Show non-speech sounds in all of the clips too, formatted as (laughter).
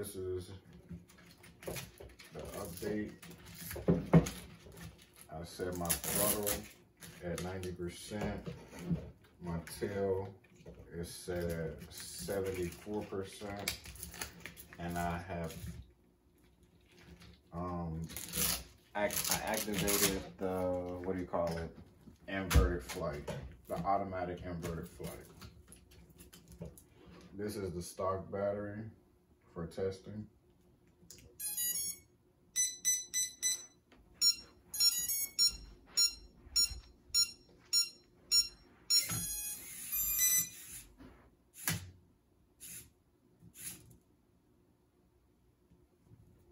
this is the update. I set my throttle at 90%. My tail is set at 74%. And I have um I, activated the what do you call it? Inverted flight. The automatic inverted flight. This is the stock battery for testing.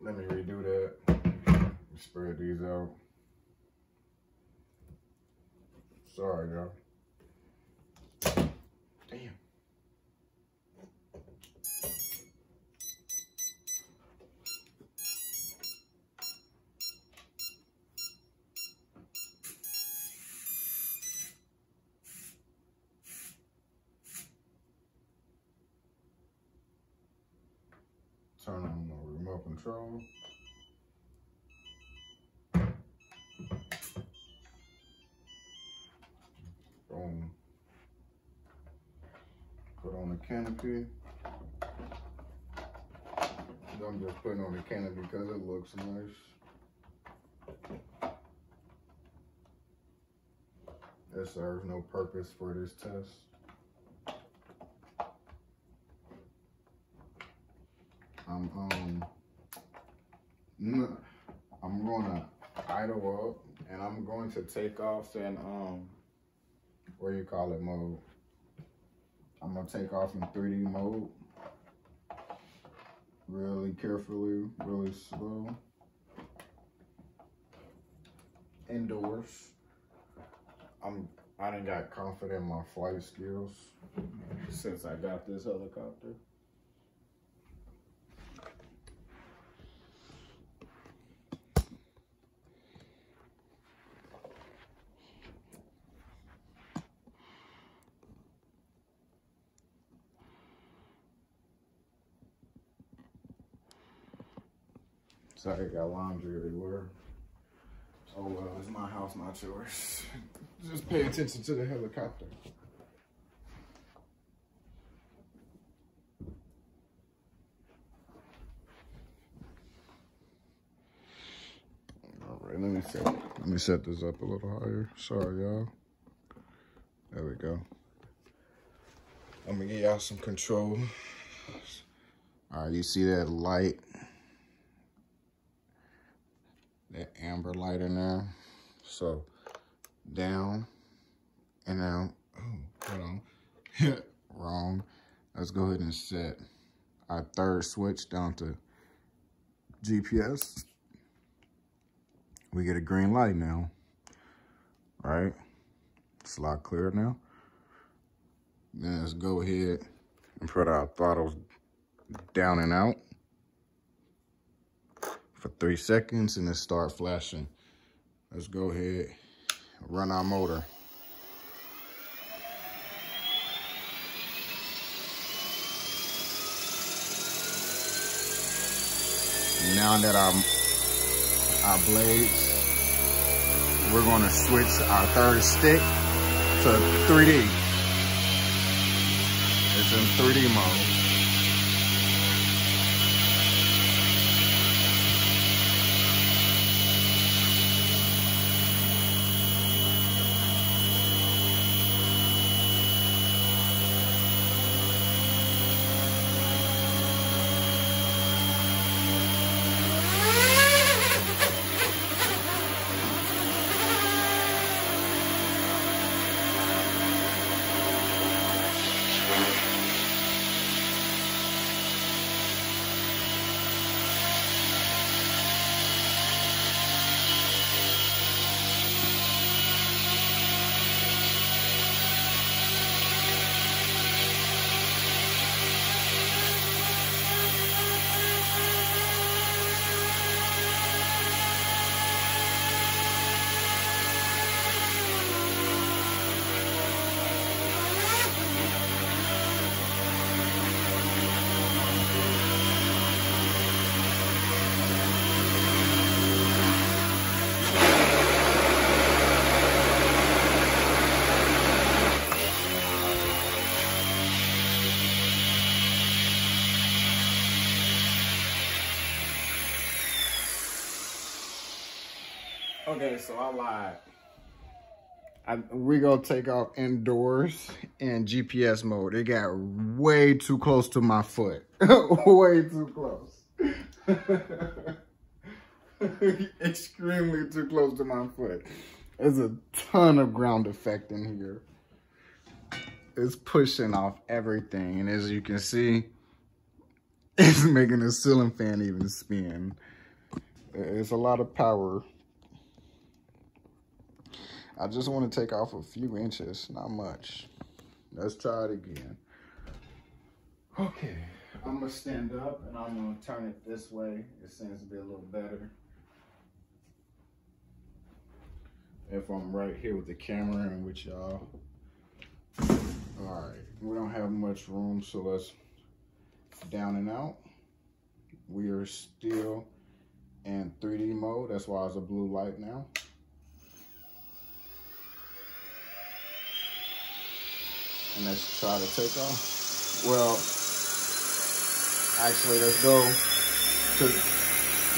Let me redo that. Spread these out. Sorry, y'all. Turn on the remote control. Boom. Put on the canopy. I'm just putting on the canopy because it looks nice. It serves no purpose for this test. I'm um n- I'm gonna idle up and I'm going to take off in um what do you call it mode. I'm gonna take off in 3D mode. Really carefully, really slow. Indoors. I'm I done got confident in my flight skills since I got this helicopter. Sorry, I got laundry everywhere. Oh well, it's my house, not yours. (laughs) Just pay attention to the helicopter. All right, let me set let me set this up a little higher. Sorry, y'all. There we go. I'm gonna give y'all some control. All right, you see that light? That amber light in there. So down and out. Oh, hold on. (laughs) Wrong. Let's go ahead and set our third switch down to GPS. We get a green light now. Right? It's a lot clearer now. Then let's go ahead and put our throttles down and out for three seconds and then start flashing. Let's go ahead run our motor. Now that our, our blades, we're gonna switch our third stick to 3D. It's in 3D mode. Okay, so I lied. I, we gonna take off indoors in GPS mode. It got way too close to my foot. (laughs) way too close. (laughs) Extremely too close to my foot. There's a ton of ground effect in here. It's pushing off everything. And as you can see, (laughs) it's making the ceiling fan even spin. It's a lot of power. I just want to take off a few inches, not much. Let's try it again. Okay, I'm gonna stand up and I'm gonna turn it this way. It seems to be a little better. If I'm right here with the camera and with y'all. All right, we don't have much room, so let's down and out. We are still in 3D mode. That's why it's a blue light now. And let's try to take off. Well, actually, let's go to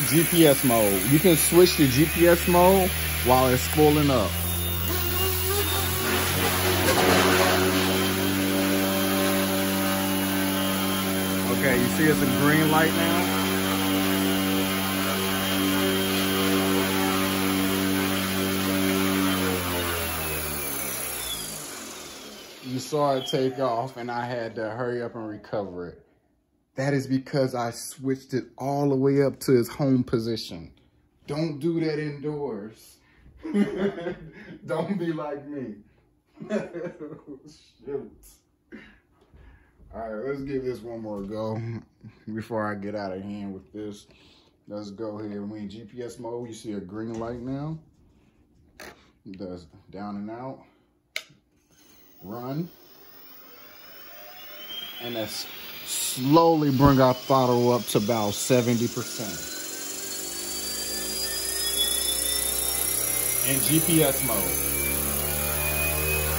GPS mode. You can switch to GPS mode while it's spooling up. Okay, you see it's a green light now? You saw it take off and I had to hurry up and recover it. That is because I switched it all the way up to its home position. Don't do that indoors. (laughs) Don't be like me. (laughs) Shoot. All right, let's give this one more go before I get out of hand with this. Let's go here. We in GPS mode. You see a green light now. Does down and out. Run. And let's slowly bring our throttle up to about 70%. In GPS mode.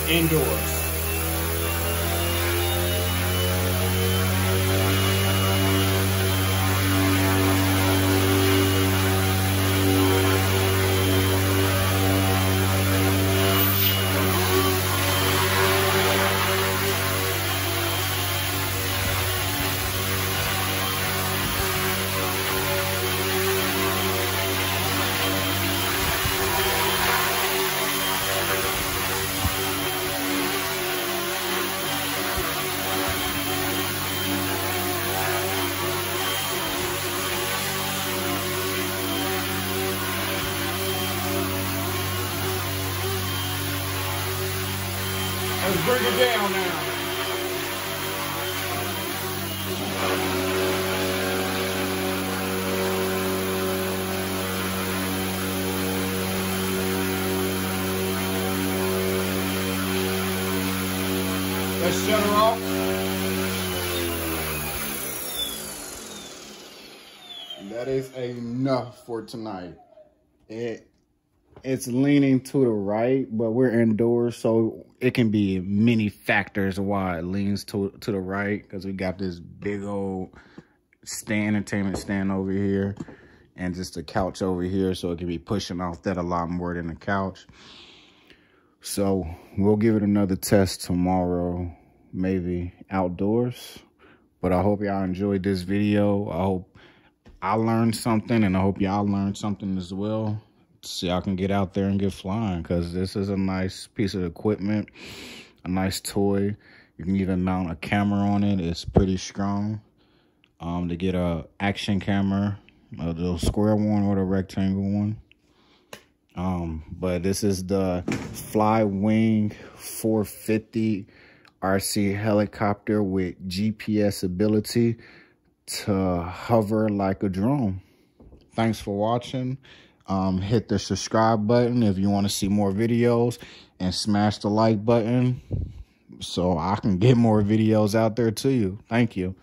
Indoors. Bring it down now. Let's shut her off. That is enough for tonight. It it's leaning to the right, but we're indoors, so it can be many factors why it leans to to the right. Because we got this big old stand entertainment stand over here, and just a couch over here, so it can be pushing off that a lot more than the couch. So we'll give it another test tomorrow, maybe outdoors. But I hope y'all enjoyed this video. I hope I learned something, and I hope y'all learned something as well so y'all can get out there and get flying because this is a nice piece of equipment, a nice toy. You can even mount a camera on it. It's pretty strong. Um, to get a action camera, a little square one or the rectangle one. Um, but this is the Flywing 450 RC helicopter with GPS ability to hover like a drone. Thanks for watching. Um, hit the subscribe button if you want to see more videos and smash the like button so I can get more videos out there to you. Thank you.